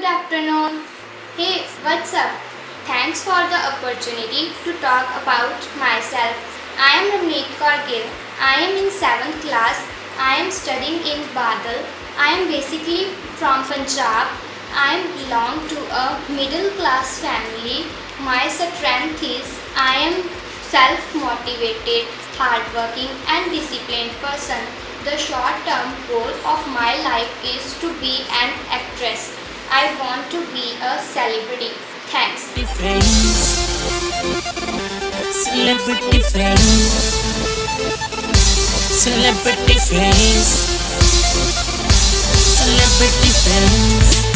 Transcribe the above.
Good afternoon. Hey, what's up? Thanks for the opportunity to talk about myself. I am Ramneet Kaur I am in 7th class. I am studying in Badal. I am basically from Punjab. I belong to a middle class family. My strength is I am self-motivated, hardworking and disciplined person. The short-term goal of my life is to be an actress. I want to be a celebrity. Thanks. Celebrity face. Celebrity face. Celebrity face.